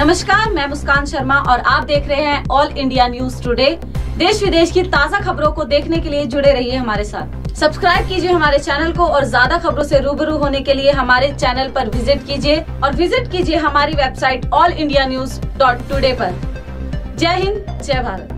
नमस्कार, मैं मुस्कान शर्मा और आप देख रहे हैं ऑल इंडिया न्यूज़ टुडे देश विदेश की ताज़ा खबरों को देखने के लिए जुड़े रहिए हमारे साथ। सब्सक्राइब कीजिए हमारे चैनल को और ज़्यादा खबरों से रूबरू होने के लिए हमारे चैनल पर विज़िट कीजिए और विज़िट कीजिए हमारी website all India news dot today पर। जय हिंद, जय भारत।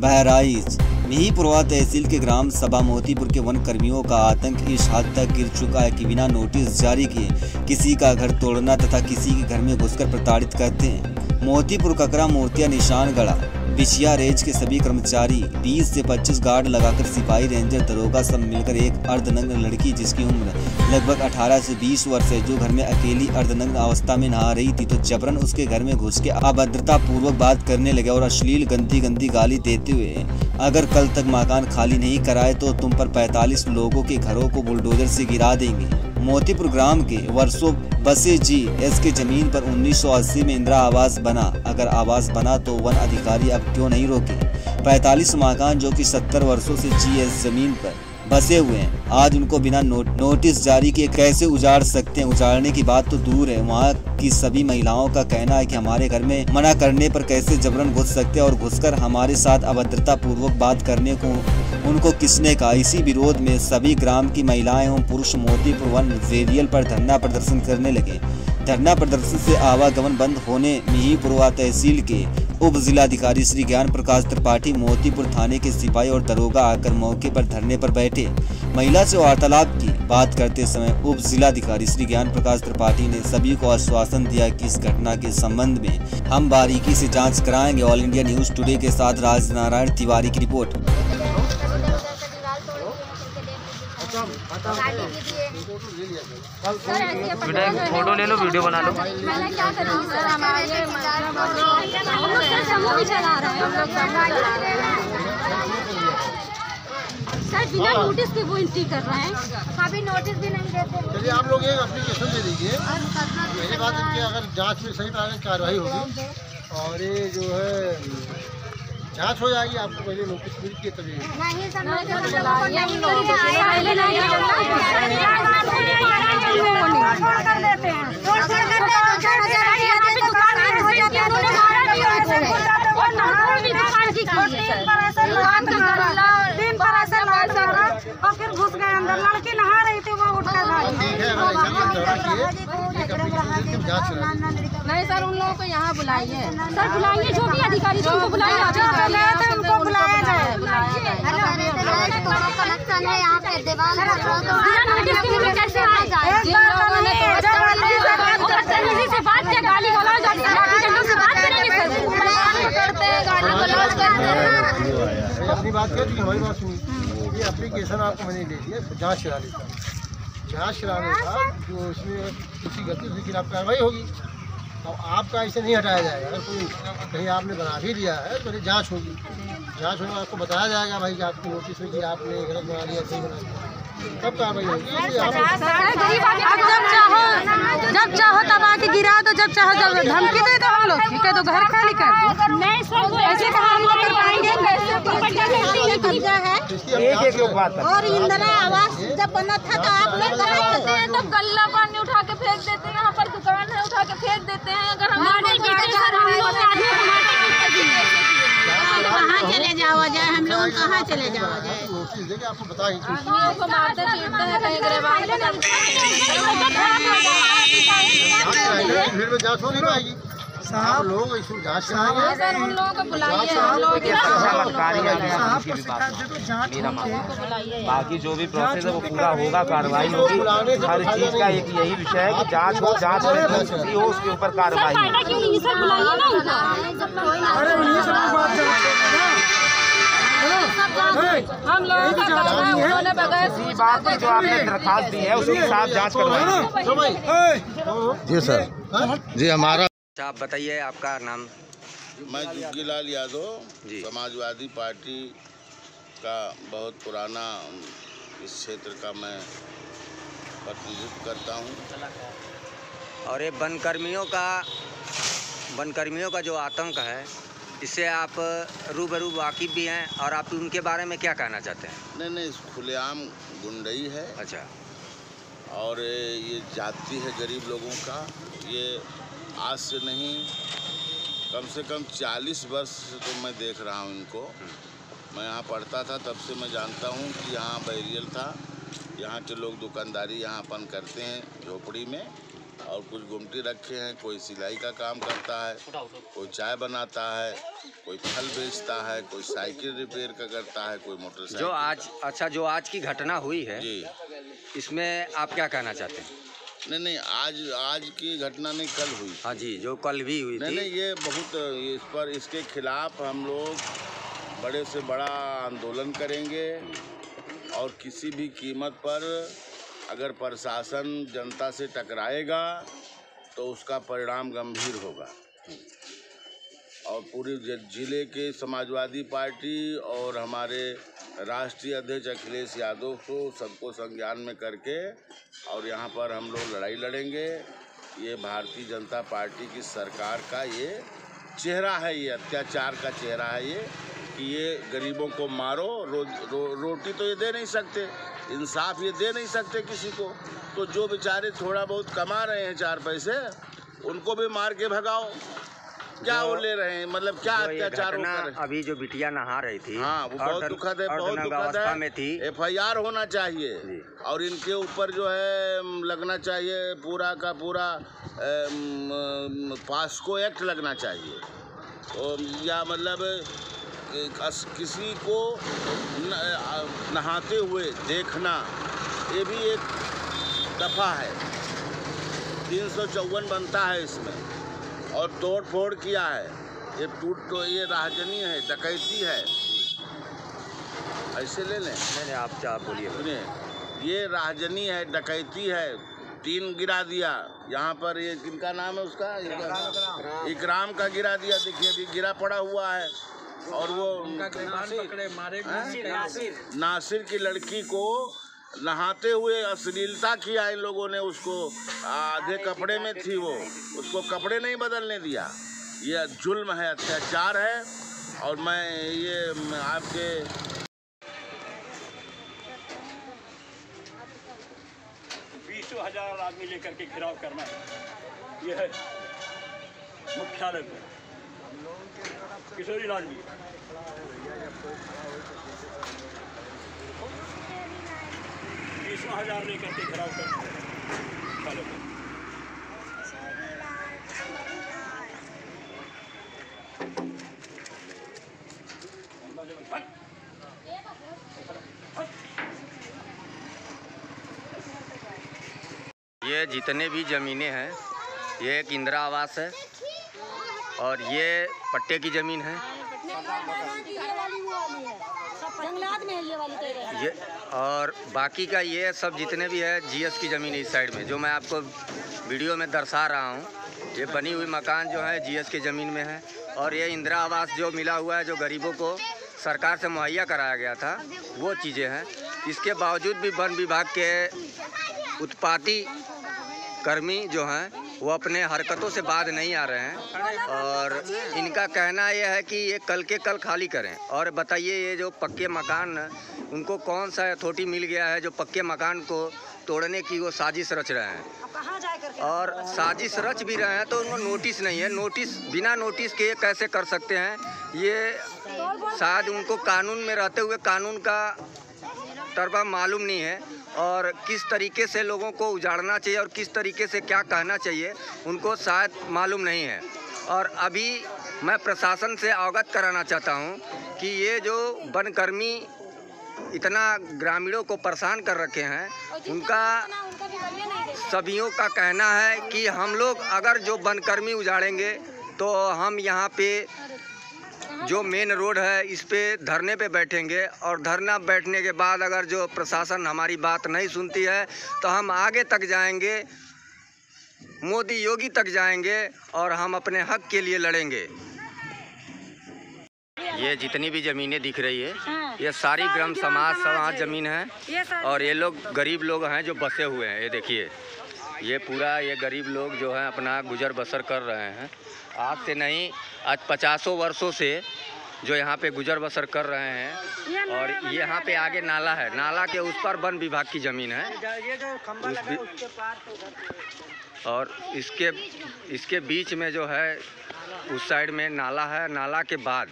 बहराइच। मिहीपुरवा तहसील के ग्राम सभा मोतीपुर के वन कर्मियों का आतंक इस हद तक गिर चुका है कि बिना नोटिस जारी किए किसी का घर तोड़ना तथा किसी के घर में घुसकर प्रताड़ित करते हैं। मोतीपुर ककरा मूर्तियाँ निशान गढ़ा। बिछिया रेंज के सभी कर्मचारी 20 से 25 गार्ड लगाकर सिपाही रेंजर दरोगा सब मिलकर एक अर्धनग्न लड़की जिसकी उम्र लगभग 18 से 20 वर्ष है, जो घर में अकेली अर्धनग्न अवस्था में नहा रही थी तो जबरन उसके घर में घुस के अभद्रता पूर्वक बात करने लगे और अश्लील गंदी गंदी गाली देते हुए, अगर कल तक मकान खाली नहीं कराए तो तुम पर 45 लोगों के घरों को बुलडोजर से गिरा देंगे। मोतीपुर ग्राम के वर्षो बसे जी एस के ज़मीन पर 1980 में इंदिरा आवास बना। अगर आवास बना तो वन अधिकारी अब क्यों नहीं रोके? 45 मकान, जो कि 70 वर्षों से जी एस ज़मीन पर बसे हुए हैं। आज उनको बिना नो, नोटिस जारी किए कैसे उजाड़ सकते हैं? उजाड़ने की बात तो दूर है। वहाँ की सभी महिलाओं का कहना है कि हमारे घर में मना करने पर कैसे जबरन घुस सकते हैं और घुसकर हमारे साथ अभद्रता पूर्वक बात करने को उनको किसने कहा? इसी विरोध में सभी ग्राम की महिलाएँ एवं पुरुष मोतीपुर वन वेरियल पर धरना प्रदर्शन करने लगे। धरना प्रदर्शन से आवागमन बंद होने मिहीपुरवा तहसील के उप जिलाधिकारी श्री ज्ञान प्रकाश त्रिपाठी मोतीपुर थाने के सिपाही और दरोगा आकर मौके पर धरने पर बैठे। महिला से वार्तालाप की बात करते समय उप जिलाधिकारी श्री ज्ञान प्रकाश त्रिपाठी ने सभी को आश्वासन दिया कि इस घटना के संबंध में हम बारीकी से जाँच कराएँगे। ऑल इंडिया न्यूज़ टुडे के साथ राज नारायण तिवारी की रिपोर्ट। बेटा एक फ़ोटो ले लो वीडियो बना लो। मैंने क्या करूँ? सर हमारे मतलब सर हैं। बिना नोटिस के वो एंट्री कर रहे हैं। कभी नोटिस भी नहीं देते। चलिए आप लोग एक एप्लीकेशन दे दीजिए। पहली बात है कि अगर जाँच में सही तरह की कार्रवाई होगी। और ये जो है जाँच हो जाएगी आपको पहले नोटिस मिल के तभी। नहीं छोड़ कर देते हैं। छोड़ कर देते हैं चार हज़ार रुपया दे तो तो दिन ऐसे सारा और फिर घुस गए अंदर। लड़की नहा रही थी वो उठ कर है ऐसा नहीं सर उन लोगों को यहाँ बुलाइए। सर बुलाइए जो भी अधिकारी उनको बुलाइए बुलाया था उनको बुलाया जाए। कनेक्शन है यहाँ पे दीवार कैसे आ जाए बात किया गाली गलौज से बात करेंगे करते हैं गाली गलौज करते हैं। अपनी बात कह दी हमारी बात सुनी ये एप्लीकेशन आपको मैंने दे दिया इसको जाँच करा लेता हूँ। जाँच कराने के जो इसमें किसी गलती के खिलाफ कार्रवाई होगी अब आपका ऐसे नहीं हटाया जाएगा। अगर कोई कहीं आपने बना भी दिया है तो जाँच होगी। जाँच होने आपको बताया जाएगा भाई कि आपकी नोटिस में कि आपने गलत बना दिया सही बना दिया। कार्रवाई होगी जब चाहो जब चाहो तब आके गिरा दो जब चाहो जब धमकी दे दो हम लोग। ठीक है तो घर खाली कर दो। ऐसे कहा हम लोग कर पाएँगे एक एक लोग बात और इंदिरा आवास जब बना था तो आप लोग कहाँ हैं तो गल्ला पानी उठा के फेंक देते हैं यहाँ पर दुकान है उठा के फेंक देते हैं। अगर हम कहाँ चले जाओ जाए हम लोग कहाँ चले जाओ जाए नोटिस देके आपको बताएँगे भीड़ में जाँच हो नहीं पाएगी। आप लोग इसको जाँच कराएँगे सर उन लोगों को बुलाइए हम लोग बाकी जो भी प्रोसेस है वो पूरा होगा कार्रवाई होगी। हर चीज़ का एक यही विषय है कि जाँच हो जाँच में हो उसके ऊपर कार्रवाई हम लोगों का काम है उन्होंने बगैर बात की जो आपने दरखास्त दी है उसके साथ जाँच जी सर। जी हमारा अच्छा आप बताइए आपका नाम? मैं जुग्गीलाल यादव समाजवादी पार्टी का बहुत पुराना इस क्षेत्र का मैं प्रतिनिधित्व करता हूँ। और ये वन कर्मियों का वन कर्मियों का जो आतंक है इससे आप रूबरू वाकिफ भी हैं और आप उनके बारे में क्या कहना चाहते हैं? नहीं नहीं खुलेआम गुंडई है। अच्छा। और ये जाति है गरीब लोगों का। ये आज से नहीं कम से कम 40 वर्ष से तो मैं देख रहा हूँ इनको। मैं यहाँ पढ़ता था तब से मैं जानता हूँ कि यहाँ बैरियल था। यहाँ के लोग दुकानदारी यहाँ अपन करते हैं झोपड़ी में। और कुछ गुमटी रखे हैं कोई सिलाई का काम करता है कोई चाय बनाता है कोई फल बेचता है कोई साइकिल रिपेयर का करता है कोई मोटरसाइकिल जो आज अच्छा जो आज की घटना हुई है जी। इसमें आप क्या कहना चाहते हैं? नहीं नहीं आज आज की घटना नहीं कल हुई। हाँ जी जो कल भी हुई नहीं थी। नहीं ये बहुत इस पर इसके खिलाफ हम लोग बड़े से बड़ा आंदोलन करेंगे और किसी भी कीमत पर अगर प्रशासन जनता से टकराएगा तो उसका परिणाम गंभीर होगा। और पूरी ज़िले के समाजवादी पार्टी और हमारे राष्ट्रीय अध्यक्ष अखिलेश यादव को सबको संज्ञान में करके और यहाँ पर हम लोग लड़ाई लड़ेंगे। ये भारतीय जनता पार्टी की सरकार का ये चेहरा है, ये अत्याचार का चेहरा है ये। कि ये गरीबों को मारो रो, रो, रोटी तो ये दे नहीं सकते इंसाफ ये दे नहीं सकते किसी को। तो जो बेचारे थोड़ा बहुत कमा रहे हैं चार पैसे उनको भी मार के भगाओ। क्या वो ले रहे हैं? मतलब क्या अत्याचार? अभी जो बिटिया नहा रही थी हाँ वो बहुत दुखद है बहुत दुखद है। में थी। एफ़ आई आर होना चाहिए और इनके ऊपर जो है लगना चाहिए पूरा का पूरा पास्को एक्ट लगना चाहिए। तो या मतलब किसी को नहाते हुए देखना ये भी एक दफ़ा है। तीन सौ चौवन बनता है इसमें और तोड़ फोड़ किया है। ये टूट तो ये राहजनी है डकैती है। ऐसे ले लें। नहीं नहीं आप आप बोलिए? सुनिए ये राहजनी है डकैती है तीन गिरा दिया। यहाँ पर ये किनका नाम है उसका? इकराम का गिरा दिया देखिए अभी गिरा पड़ा हुआ है। और वो हैं? नासिर? की लड़की को नहाते हुए अश्लीलता किया इन लोगों ने उसको। आधे कपड़े में थी वो। उसको कपड़े नहीं बदलने दिया। ये जुल्म है अत्याचार है। और मैं ये आपके बीसों हज़ार आदमी लेकर के घिराव करना है। यह मुख्यालय पर किशोरी जी हज़ार लेकर के घिराव करना है ये जितने भी ज़मीनें हैं, ये एक इंदिरा आवास है। और ये पट्टे की ज़मीन है। है हैं ये और बाकी का ये सब जितने भी है जीएस की ज़मीन इस साइड में जो मैं आपको वीडियो में दर्शा रहा हूँ। ये बनी हुई मकान जो है जीएस की ज़मीन में है। और ये इंदिरा आवास जो मिला हुआ है जो गरीबों को सरकार से मुहैया कराया गया था वो चीज़ें हैं। इसके बावजूद भी वन विभाग के उत्पाती कर्मी जो हैं वो अपने हरकतों से बाज नहीं आ रहे हैं। और इनका कहना यह है कि ये कल के कल खाली करें। और बताइए ये जो पक्के मकान उनको कौन सा अथॉरिटी मिल गया है जो पक्के मकान को तोड़ने की वो साजिश रच रहे हैं? और साजिश रच भी रहे हैं तो उनको नोटिस नहीं है। नोटिस बिना नोटिस के कैसे कर सकते हैं? ये शायद उनको कानून में रहते हुए कानून का तरफा मालूम नहीं है। और किस तरीके से लोगों को उजाड़ना चाहिए और किस तरीके से क्या कहना चाहिए उनको शायद मालूम नहीं है। और अभी मैं प्रशासन से अवगत कराना चाहता हूँ कि ये जो वनकर्मी इतना ग्रामीणों को परेशान कर रखे हैं उनका उनका भी बनने नहीं देते सभियों का कहना है कि हम लोग अगर जो वनकर्मी उजाड़ेंगे तो हम यहाँ पे जो मेन रोड है इस पे धरने पे बैठेंगे और धरना बैठने के बाद अगर जो प्रशासन हमारी बात नहीं सुनती है तो हम आगे तक जाएँगे मोदी योगी तक जाएँगे और हम अपने हक के लिए लड़ेंगे। ये जितनी भी ज़मीनें दिख रही है ये सारी ग्राम समाज समाज ज़मीन है और ये लोग गरीब लोग हैं जो बसे हुए हैं ये देखिए। ये पूरा ये गरीब लोग जो है अपना गुजर बसर कर रहे हैं। आज से नहीं आज पचासों वर्षों से जो यहाँ पे गुजर बसर कर रहे हैं और यहाँ पे आगे नाला है। नाला के उस पर वन विभाग की ज़मीन है। और इसके इसके बीच में जो है उस साइड में नाला है। नाला के बाद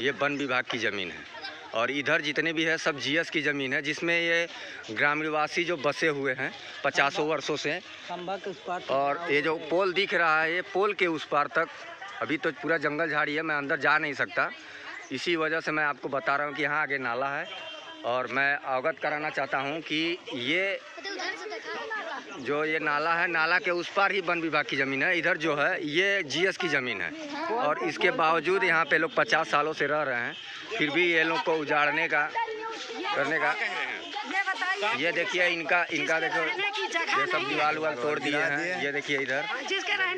ये वन विभाग की ज़मीन है। और इधर जितने भी है सब जीएस की ज़मीन है जिसमें ये ग्रामीणवासी जो बसे हुए हैं पचासों वर्षों से। और ये जो पोल दिख रहा है ये पोल के उस पार तक अभी तो पूरा जंगल झाड़ी है मैं अंदर जा नहीं सकता। इसी वजह से मैं आपको बता रहा हूँ कि यहाँ आगे नाला है। और मैं अवगत कराना चाहता हूँ कि ये जो ये नाला है, नाला के उस पार ही वन विभाग की ज़मीन है। इधर जो है, ये जीएस की ज़मीन है। और इसके बावजूद यहाँ पे लोग पचास सालों से रह रहे हैं। फिर भी ये लोग को उजाड़ने का, करने का। ये देखिए इनका इनका देखो, ये सब दीवार उवार तोड़ दिए हैं। ये देखिए इधर।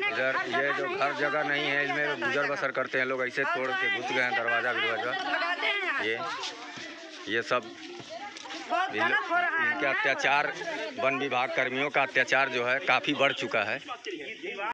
इधर ये जो घर जगह नहीं है, इसमें गुजर बसर करते हैं, लोग ऐसे तोड़ के घुस गए हैं दरवाज़ा दरवाज़ा ये ये सब इनके अत्याचार वन विभाग कर्मियों का अत्याचार जो है काफ़ी बढ़ चुका है।